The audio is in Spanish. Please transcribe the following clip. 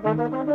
Gracias.